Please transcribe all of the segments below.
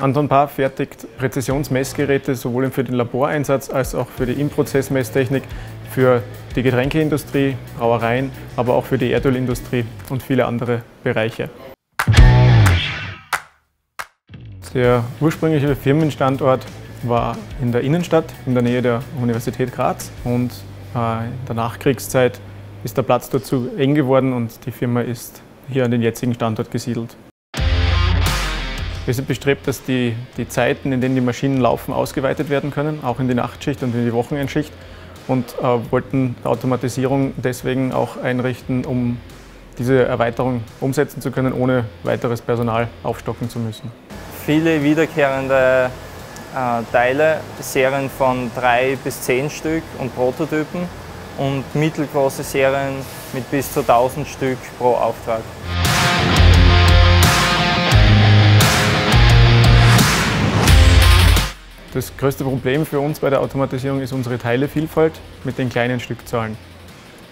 Anton Paar fertigt Präzisionsmessgeräte sowohl für den Laboreinsatz als auch für die In-Prozess-Messtechnik für die Getränkeindustrie, Brauereien, aber auch für die Erdölindustrie und viele andere Bereiche. Der ursprüngliche Firmenstandort war in der Innenstadt, in der Nähe der Universität Graz und äh, in der Nachkriegszeit ist der Platz dort zu eng geworden und die Firma ist hier an den jetzigen Standort gesiedelt. Wir sind bestrebt, dass die, die Zeiten, in denen die Maschinen laufen, ausgeweitet werden können, auch in die Nachtschicht und in die Wochenendschicht und äh, wollten Automatisierung deswegen auch einrichten, um diese Erweiterung umsetzen zu können, ohne weiteres Personal aufstocken zu müssen. Viele wiederkehrende äh, Teile, Serien von drei bis zehn Stück und Prototypen und mittelgroße Serien mit bis zu 1000 Stück pro Auftrag. Das größte Problem für uns bei der Automatisierung ist unsere Teilevielfalt mit den kleinen Stückzahlen.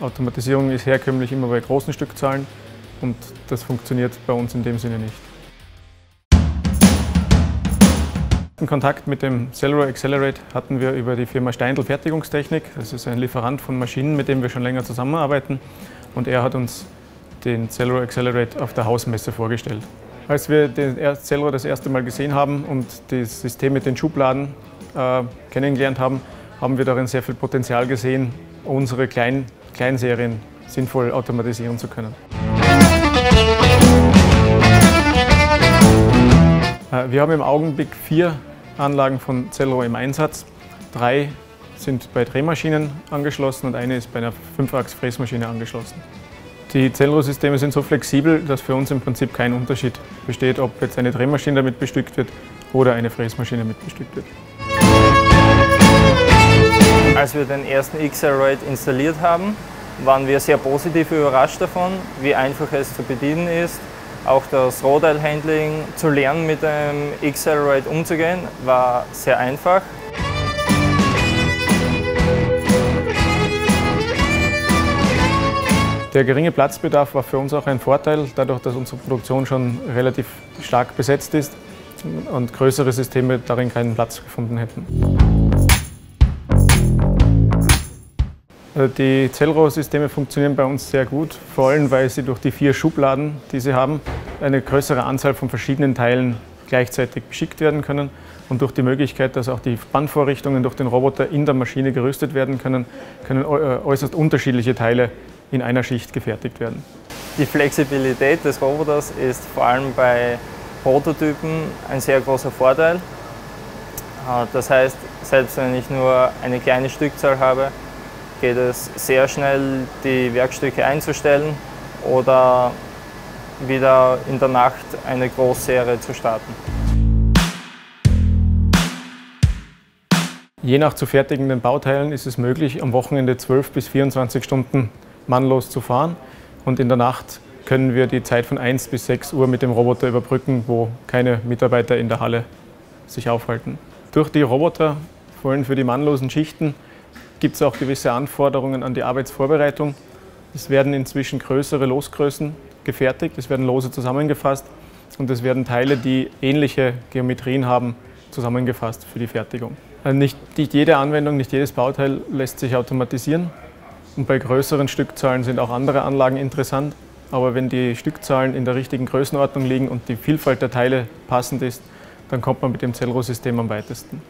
Automatisierung ist herkömmlich immer bei großen Stückzahlen und das funktioniert bei uns in dem Sinne nicht. Den Kontakt mit dem Cellro Accelerate hatten wir über die Firma Steindl Fertigungstechnik. Das ist ein Lieferant von Maschinen, mit dem wir schon länger zusammenarbeiten. Und er hat uns den Cellro Accelerate auf der Hausmesse vorgestellt. Als wir den Cellro das erste Mal gesehen haben und das System mit den Schubladen äh, kennengelernt haben, haben wir darin sehr viel Potenzial gesehen, unsere Klein Kleinserien sinnvoll automatisieren zu können. Äh, wir haben im Augenblick vier Anlagen von Cellro im Einsatz. Drei sind bei Drehmaschinen angeschlossen und eine ist bei einer Fünfachs-Fräsmaschine angeschlossen. Die Zellrohrsysteme sind so flexibel, dass für uns im Prinzip kein Unterschied besteht, ob jetzt eine Drehmaschine damit bestückt wird oder eine Fräsmaschine mit bestückt wird. Als wir den ersten XL-Ride installiert haben, waren wir sehr positiv überrascht davon, wie einfach es zu bedienen ist. Auch das Rohteilhandling zu lernen, mit dem XL-Ride umzugehen, war sehr einfach. Der geringe Platzbedarf war für uns auch ein Vorteil, dadurch, dass unsere Produktion schon relativ stark besetzt ist und größere Systeme darin keinen Platz gefunden hätten. Also die Zellrohrsysteme funktionieren bei uns sehr gut, vor allem weil sie durch die vier Schubladen, die sie haben, eine größere Anzahl von verschiedenen Teilen gleichzeitig beschickt werden können und durch die Möglichkeit, dass auch die Bandvorrichtungen durch den Roboter in der Maschine gerüstet werden können, können äußerst unterschiedliche Teile in einer Schicht gefertigt werden. Die Flexibilität des Roboters ist vor allem bei Prototypen ein sehr großer Vorteil. Äh, das heißt, selbst wenn ich nur eine kleine Stückzahl habe, geht es sehr schnell, die Werkstücke einzustellen oder wieder in der Nacht eine Großserie zu starten. Je nach zu fertigenden Bauteilen ist es möglich, am Wochenende 12 bis 24 Stunden mannlos zu fahren. Und in der Nacht können wir die Zeit von 1 bis 6 Uhr mit dem Roboter überbrücken, wo keine Mitarbeiter in der Halle sich aufhalten. Durch die Roboter, vor allem für die mannlosen Schichten, gibt es auch gewisse Anforderungen an die Arbeitsvorbereitung. Es werden inzwischen größere Losgrößen gefertigt, es werden Lose zusammengefasst und es werden Teile, die ähnliche Geometrien haben, zusammengefasst für die Fertigung. Also nicht, nicht jede Anwendung, nicht jedes Bauteil lässt sich automatisieren. Und bei größeren Stückzahlen sind auch andere Anlagen interessant. Aber wenn die Stückzahlen in der richtigen Größenordnung liegen und die Vielfalt der Teile passend ist, dann kommt man mit dem Zellrohrsystem am weitesten.